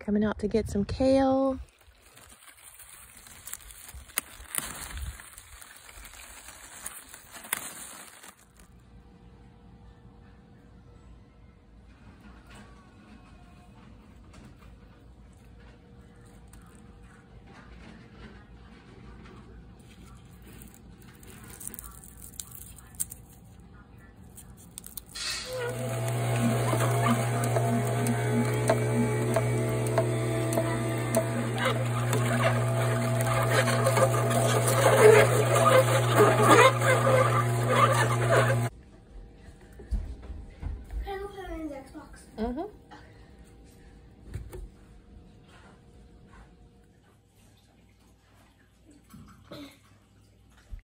Coming out to get some kale. Xbox. Mm-hmm.